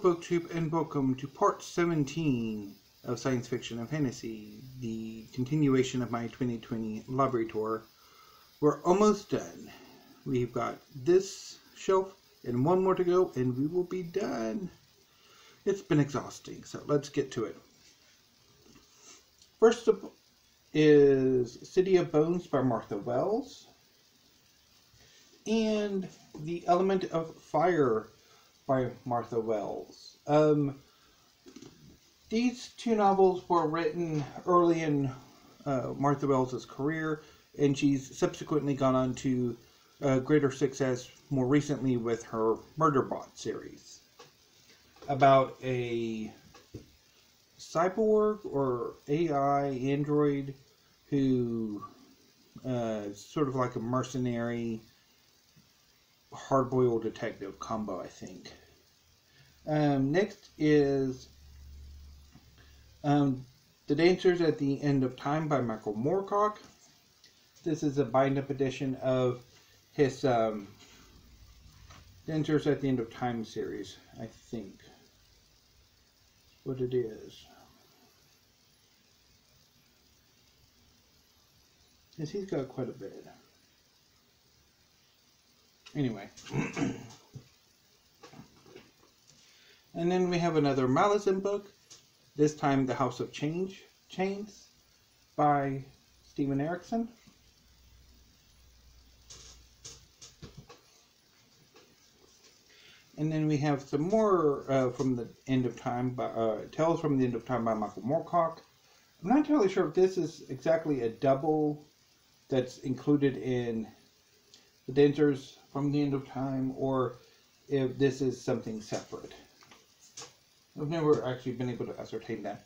BookTube, and welcome to part 17 of Science Fiction and Fantasy, the continuation of my 2020 library tour. We're almost done. We've got this shelf and one more to go, and we will be done. It's been exhausting, so let's get to it. First up is City of Bones by Martha Wells, and The Element of Fire by Martha Wells. Um, these two novels were written early in uh, Martha Wells' career, and she's subsequently gone on to uh, greater success more recently with her Murderbot series about a cyborg or AI android who uh, sort of like a mercenary hard-boiled detective combo, I think. Um, next is um, The Dancers at the End of Time by Michael Moorcock. This is a bind-up edition of his um, Dancers at the End of Time series, I think. What it is. Yes, he's got quite a bit. Anyway. and then we have another Malazan book. This time, The House of Change Chains by Steven Erikson. And then we have some more uh, from the end of time, by, uh, Tales from the End of Time by Michael Moorcock. I'm not entirely sure if this is exactly a double that's included in the Dancers from the End of Time or if this is something separate. I've never actually been able to ascertain that.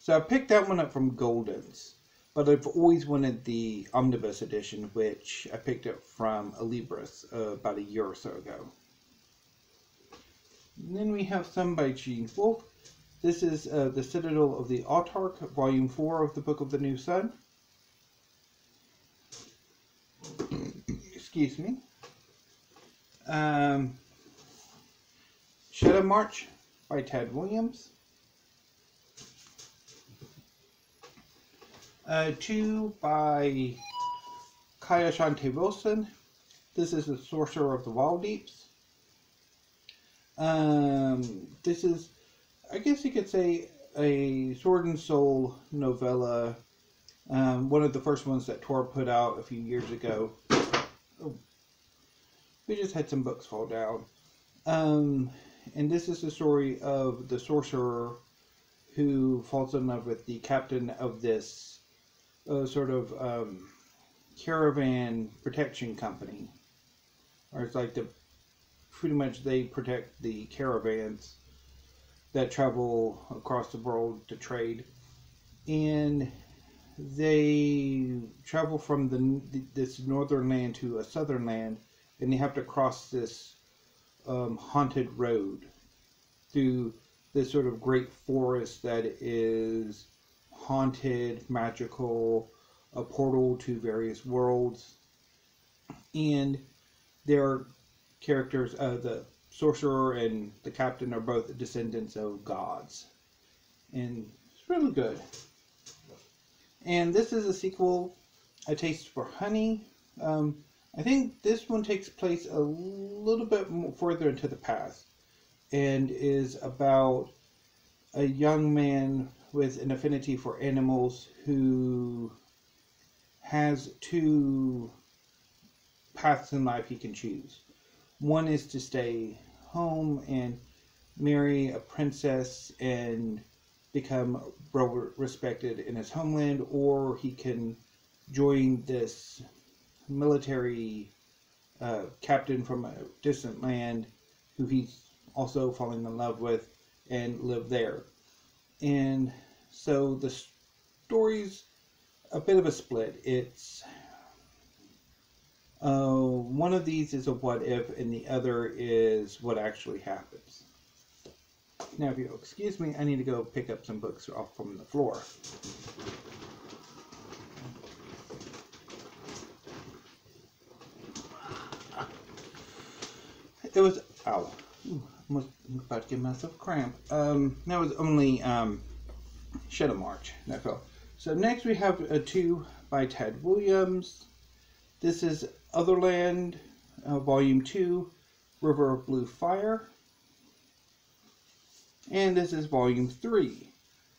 So I picked that one up from Golden's, but I've always wanted the omnibus edition, which I picked up from Alibris uh, about a year or so ago. And then we have some by Gene Wolfe. This is uh, The Citadel of the Autarch, Volume 4 of the Book of the New Sun. Excuse me. Um, Shadow March by Tad Williams. Uh, two by Kai Ashante Wilson. This is The Sorcerer of the Wildeeps. Um, this is, I guess you could say, a Sword and Soul novella. Um, one of the first ones that Tor put out a few years ago. We just had some books fall down. Um, and this is the story of the sorcerer who falls in love with the captain of this uh, sort of um, caravan protection company. Or it's like the pretty much they protect the caravans that travel across the world to trade. And they travel from the this northern land to a southern land and you have to cross this um, haunted road through this sort of great forest that is haunted, magical, a portal to various worlds. And their characters, uh, the sorcerer and the captain, are both descendants of gods. And it's really good. And this is a sequel, A Taste for Honey. Um, I think this one takes place a little bit further into the past and is about a young man with an affinity for animals who has two paths in life he can choose. One is to stay home and marry a princess and become well respected in his homeland, or he can join this military uh, captain from a distant land who he's also falling in love with and live there. And so the story's a bit of a split. It's uh, one of these is a what if, and the other is what actually happens. Now, if you'll excuse me, I need to go pick up some books off from the floor. It was, ow, almost about to get myself cramp. Um, that was only um, Shadow March that fell. So next we have a two by Tad Williams. This is Otherland, uh, Volume 2, River of Blue Fire. And this is Volume 3,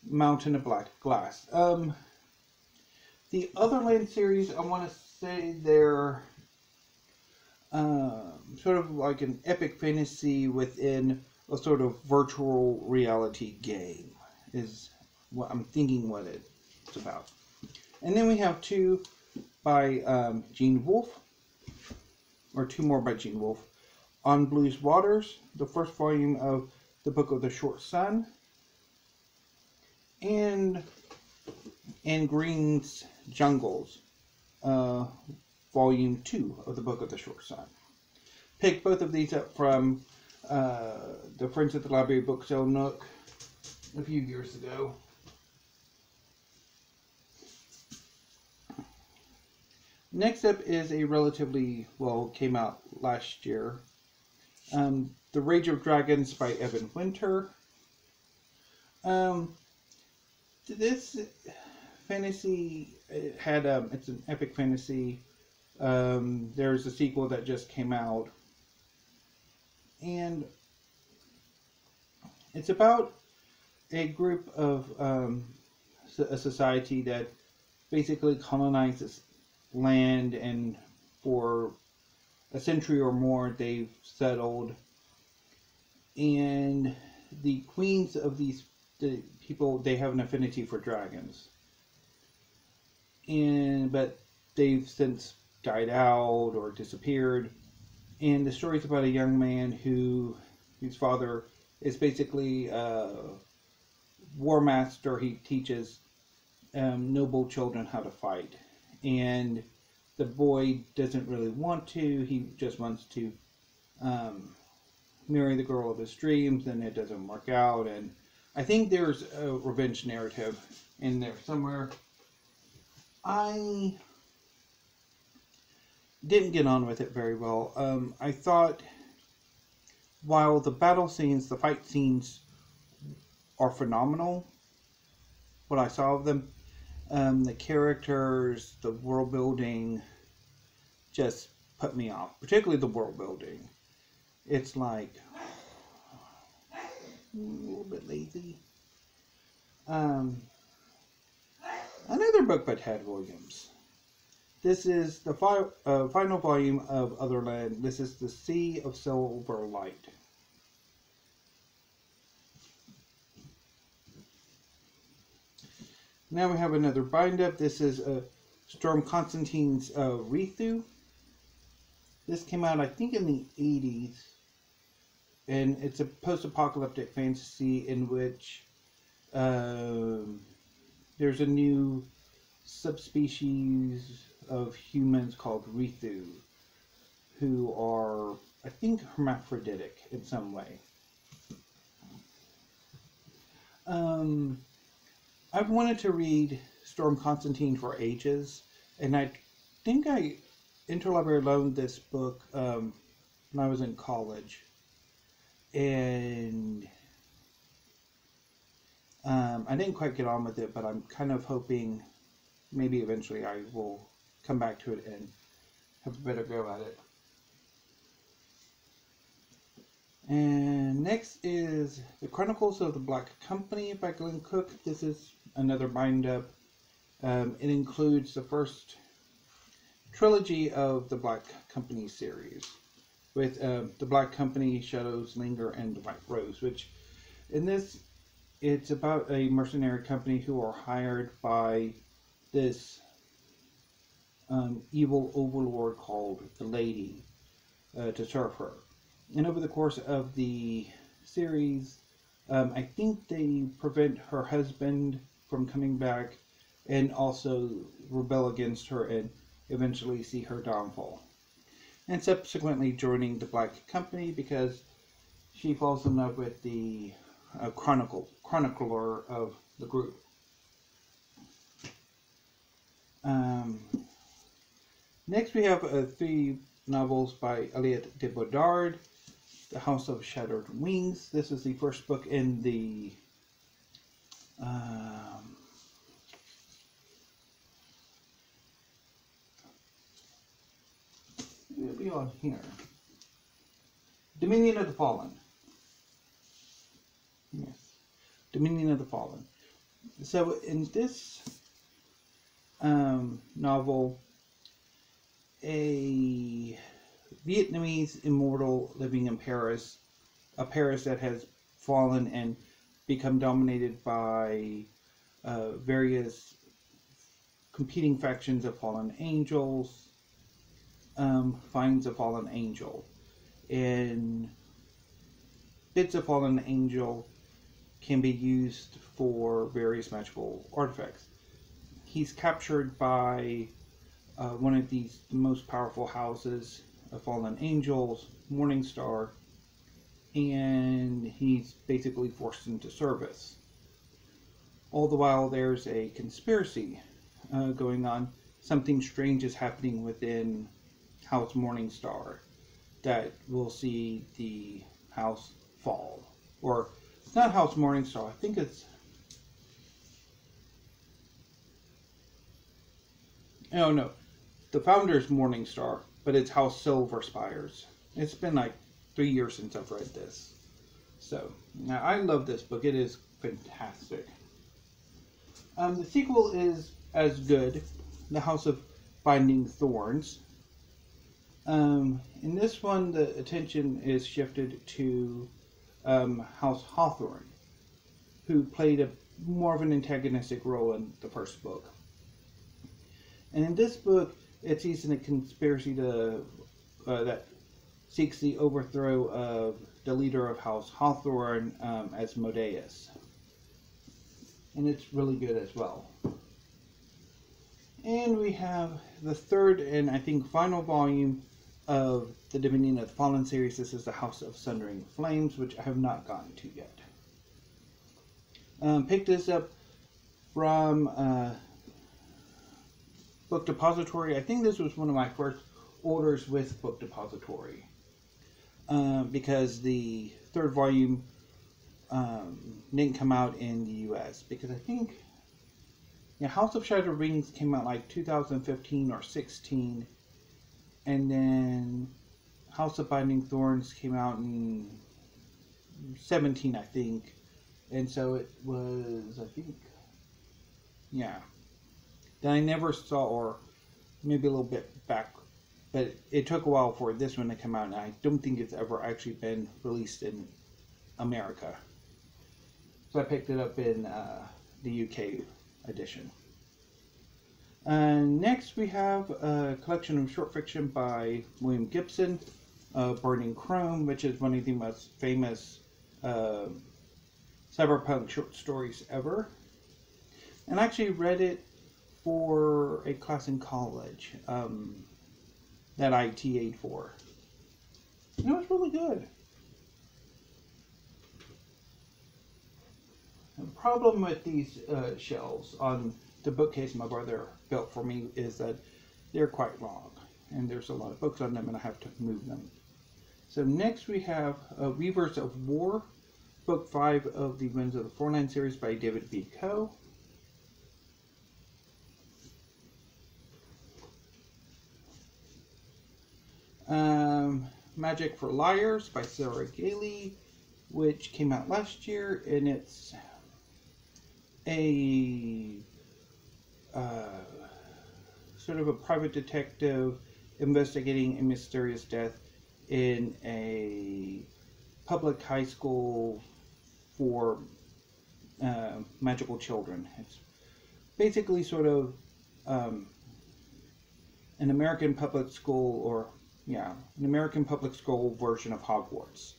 Mountain of Black Glass. Um, the Otherland series, I want to say they're um, sort of like an epic fantasy within a sort of virtual reality game, is what I'm thinking what it's about. And then we have two by um, Gene Wolfe, or two more by Gene Wolfe, On Blue's Waters, the first volume of the Book of the Short Sun, and in Green's Jungles, uh, volume two of the Book of the Short Sun. Pick both of these up from uh, the Friends at the Library Book Sale Nook a few years ago. Next up is a relatively, well, came out last year. Um, the Rage of Dragons by Evan Winter. Um, this fantasy had um, it's an epic fantasy. Um, there's a sequel that just came out, and it's about a group of um, a society that basically colonizes land, and for a century or more they've settled, and the queens of these the people they have an affinity for dragons. And but they've since died out or disappeared. And the story is about a young man who, whose father is basically a war master. He teaches um, noble children how to fight, and the boy doesn't really want to. He just wants to um, marry the girl of his dreams, and it doesn't work out. And I think there's a revenge narrative in there somewhere. I didn't get on with it very well. Um, I thought while the battle scenes, the fight scenes are phenomenal, what I saw of them, um, the characters, the world building just put me off, particularly the world building. It's like a little bit lazy. Um, another book by Tad Williams. This is the fi uh, final volume of Otherland. This is The Sea of Silver Light. Now we have another bind up. This is uh, Storm Constantine's uh, Wraeththu. This came out, I think, in the 80s. And it's a post apocalyptic fantasy in which. Um, there's a new subspecies of humans called Wraeththu, who are, I think, hermaphroditic in some way. Um, I've wanted to read Storm Constantine for ages, and I think I interlibrary loaned this book um, when I was in college, and um, I didn't quite get on with it, but I'm kind of hoping maybe eventually I will come back to it and have a better go at it. And next is The Chronicles of the Black Company by Glen Cook. This is another bind up. Um, it includes the first trilogy of the Black Company series with uh, the Black Company, Shadows Linger, and the White Rose, which in this it's about a mercenary company who are hired by this um, evil overlord called the Lady uh, to serve her. And over the course of the series, um, I think they prevent her husband from coming back and also rebel against her and eventually see her downfall. And subsequently joining the Black Company because she falls in love with the uh, chronicle chronicler of the group. Um, next, we have uh, three novels by Aliette de Bodard. The House of Shattered Wings. This is the first book in the um, be on here. Dominion of the Fallen. Yes. Dominion of the Fallen. So in this um, novel, a Vietnamese immortal living in Paris, a Paris that has fallen and become dominated by uh, various competing factions of fallen angels, um, finds a fallen angel. And bits of fallen angel can be used for various magical artifacts. He's captured by uh, one of these most powerful houses of fallen angels, Morningstar, and he's basically forced into service. All the while, there's a conspiracy uh, going on. Something strange is happening within House Morningstar that will see the house fall. Or, it's not House Morningstar, I think it's. Oh no, the founder's Morningstar, but it's House Silver Spires. It's been like three years since I've read this. So, now I love this book. It is fantastic. Um, the sequel is as good, The House of Binding Thorns. Um, in this one, the attention is shifted to um, House Hawthorn, who played a more of an antagonistic role in the first book. And in this book, it's using a conspiracy to uh, that seeks the overthrow of the leader of House Hawthorn um, as Asmodeus. And it's really good as well. And we have the third and I think final volume of the Dominion of the Fallen series. This is the House of Sundering Flames, which I have not gotten to yet. Um, picked this up from uh, Book Depository. I think this was one of my first orders with Book Depository. Um, because the third volume um, didn't come out in the U.S. Because I think yeah, House of Shattered Wings came out like 2015 or 16, and then House of Binding Thorns came out in 17, I think, and so it was I think yeah. Then I never saw, or maybe a little bit back but it took a while for this one to come out, and I don't think it's ever actually been released in America. So I picked it up in uh, the UK edition. And next we have a collection of short fiction by William Gibson, uh, Burning Chrome, which is one of the most famous uh, cyberpunk short stories ever. And I actually read it for a class in college. Um, that I TA'd for. It was really good. The problem with these uh, shelves on the bookcase my brother built for me is that they're quite long and there's a lot of books on them and I have to move them. So next we have uh, Weavers of War, book 5 of the Winds of the Foreland series by David B. Coe. Um, Magic for Liars by Sarah Gailey, which came out last year, and it's a uh, sort of a private detective investigating a mysterious death in a public high school for uh, magical children. It's basically sort of um, an American public school or yeah, an American public school version of Hogwarts.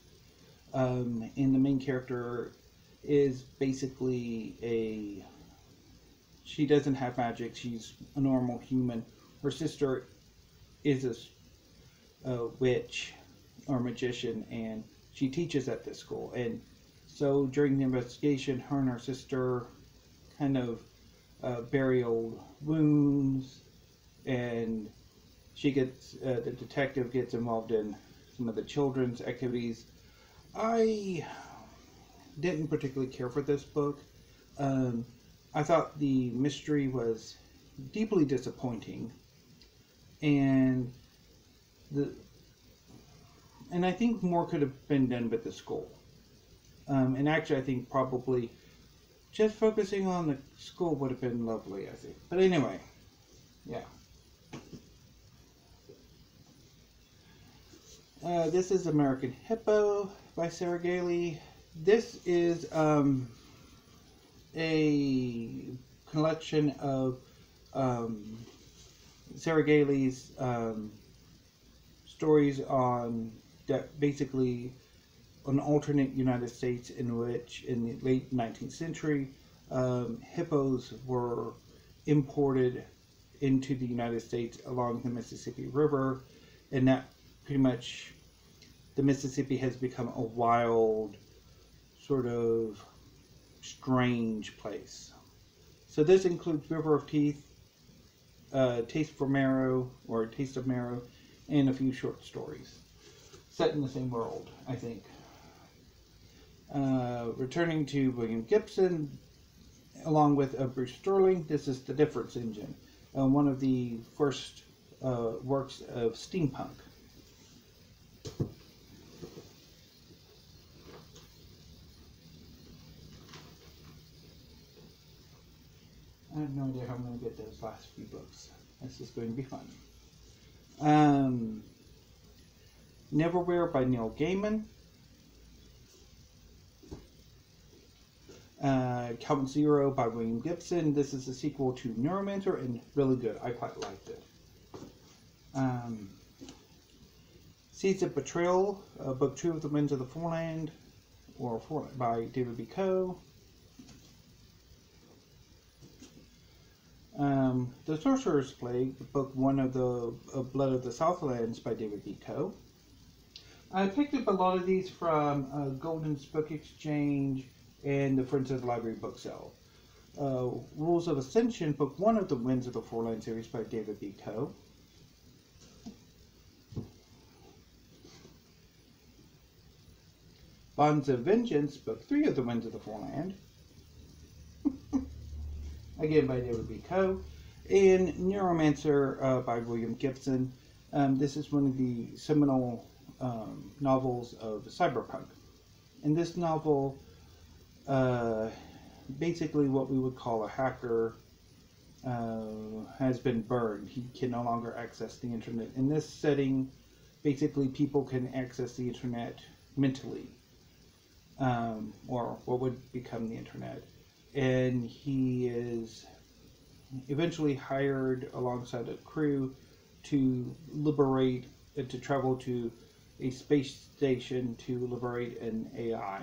Um, and the main character is basically a. She doesn't have magic. She's a normal human. Her sister is a, a witch or magician, and she teaches at this school. And so during the investigation, her and her sister kind of uh, old wounds she gets uh, the detective gets involved in some of the children's activities I didn't particularly care for this book. Um, I thought the mystery was deeply disappointing, and the and I think more could have been done with the school. Um, and actually, I think probably just focusing on the school would have been lovely. I think, but anyway, yeah. Uh, this is American Hippo by Sarah Gailey. This is um, a collection of um, Sarah Gailey's um, stories on that basically an alternate United States in which, in the late 19th century, um, hippos were imported into the United States along the Mississippi River, and that pretty much the Mississippi has become a wild, sort of strange place. So this includes River of Teeth, uh, Taste for Marrow, or Taste of Marrow, and a few short stories set in the same world, I think. Uh, returning to William Gibson, along with uh, Bruce Sterling, this is The Difference Engine, uh, one of the first uh, works of steampunk. I have no idea how I'm going to get those last few books. This is going to be fun. Um, Neverwhere by Neil Gaiman. Uh, Count Zero by William Gibson. This is a sequel to Neuromancer and really good. I quite liked it. Um, Seeds of Betrayal, uh, Book Two of the Winds of the Foreland, or Foreland by David B. Coe. Um, the Sorcerer's Plague, Book One of the of Blood of the Southlands by David B. Coe. I picked up a lot of these from uh, Golden's Book Exchange and the Friends of the Library book sale. Uh, Rules of Ascension, Book One of the Winds of the Foreland series by David B. Coe. Bonds of Vengeance, Book Three of the Winds of the Foreland. Again by David B. Coe. And Neuromancer uh, by William Gibson. Um, this is one of the seminal um, novels of cyberpunk. In this novel, uh, basically what we would call a hacker uh, has been burned. He can no longer access the internet. In this setting, basically people can access the internet mentally, um, or what would become the internet. And he is eventually hired alongside a crew to liberate, uh, to travel to a space station to liberate an AI.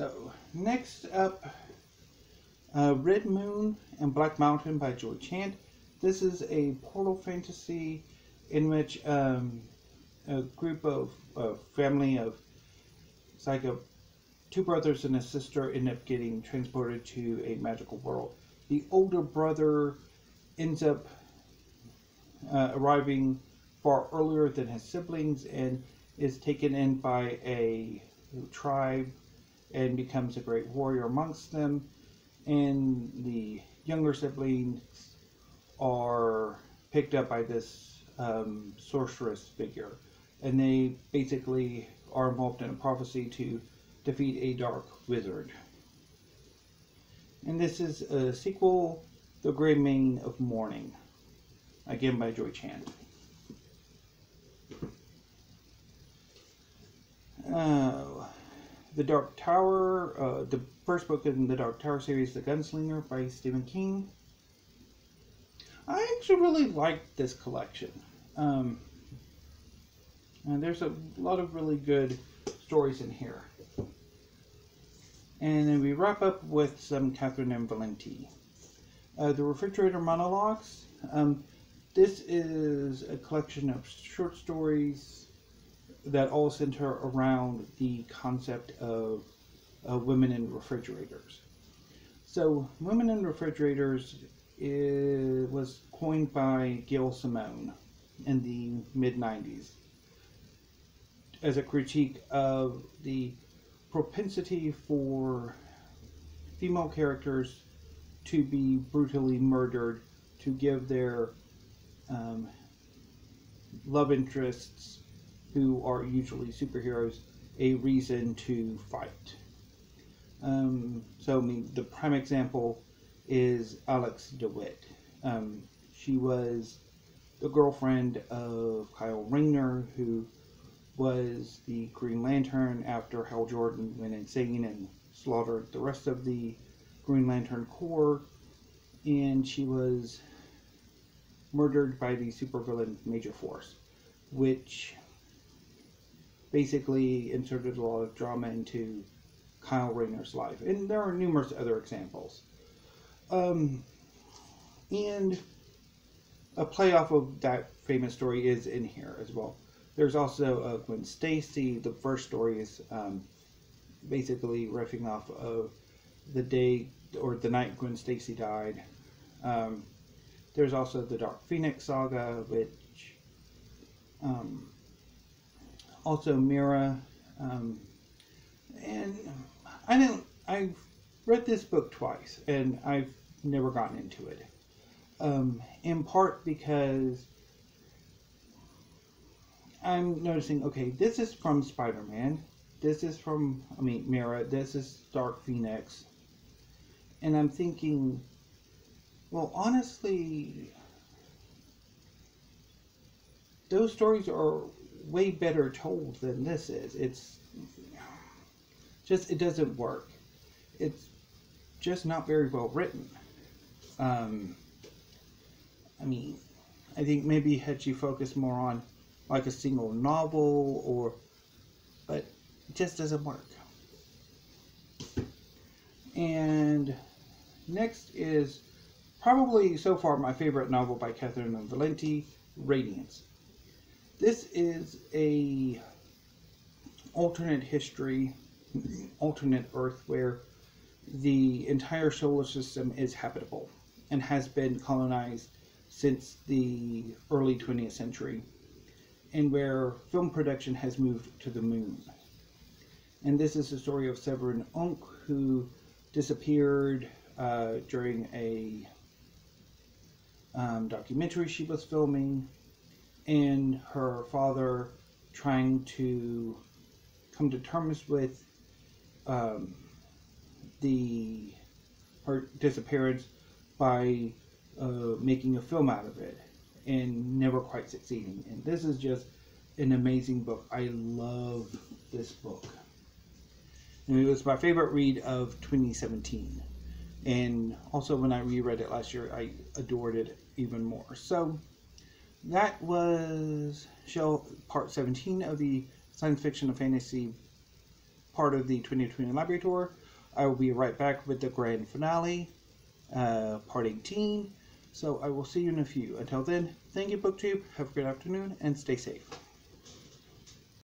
So, next up, uh, Red Moon and Black Mountain by Joy Chant. This is a portal fantasy in which um, a group of a family of it's like a two brothers and a sister end up getting transported to a magical world. The older brother ends up uh, arriving far earlier than his siblings and is taken in by a tribe and becomes a great warrior amongst them. And the younger siblings are picked up by this um, sorceress figure, and they basically are involved in a prophecy to defeat a dark wizard. And this is a sequel, The Grey Mane of Morning, again by Joy Chant. Uh, the Dark Tower, uh, the first book in the Dark Tower series, The Gunslinger by Stephen King. I actually really like this collection. Um, and there's a lot of really good stories in here. And then we wrap up with some Catherynne M. Valente. Uh, the Refrigerator Monologues. Um, this is a collection of short stories that all center around the concept of women in refrigerators. So, women in refrigerators is, was coined by Gail Simone in the mid 90s as a critique of the propensity for female characters to be brutally murdered to give their um, love interests, who are usually superheroes, a reason to fight. Um, so, I mean, the prime example is Alex DeWitt. Um, she was the girlfriend of Kyle Rayner, who was the Green Lantern after Hal Jordan went insane and slaughtered the rest of the Green Lantern Corps. And she was murdered by the supervillain Major Force, which basically inserted a lot of drama into Kyle Rayner's life. And there are numerous other examples. Um, and a playoff of that famous story is in here as well. There's also uh, Gwen Stacy. The first story is um, basically riffing off of the day or the night Gwen Stacy died. Um, there's also the Dark Phoenix saga, which um, also Mira. um, and I didn't. I've read this book twice, and I've never gotten into it. Um, in part because I'm noticing, okay, this is from Spider-Man. This is from, I mean, Mira. This is Dark Phoenix. And I'm thinking, well, honestly, those stories are way better told than this is. It's just, it doesn't work. It's just not very well written. Um, I mean, I think maybe had she focused more on like a single novel or, but it just doesn't work. And next is probably so far my favorite novel by Catherynne Valente, Radiance. This is a alternate history, alternate Earth where the entire solar system is habitable and has been colonized since the early 20th century, and where film production has moved to the moon. And this is the story of Severin Unck, who disappeared uh, during a um, documentary she was filming, and her father trying to come to terms with um, the her disappearance by uh, making a film out of it and never quite succeeding. And this is just an amazing book. I love this book. And it was my favorite read of 2017. And also, when I reread it last year, I adored it even more. So, that was show part 17 of the science fiction and fantasy part of the 2020 library tour. I will be right back with the grand finale, uh, part 18. So I will see you in a few. Until then, thank you, BookTube. Have a great afternoon and stay safe.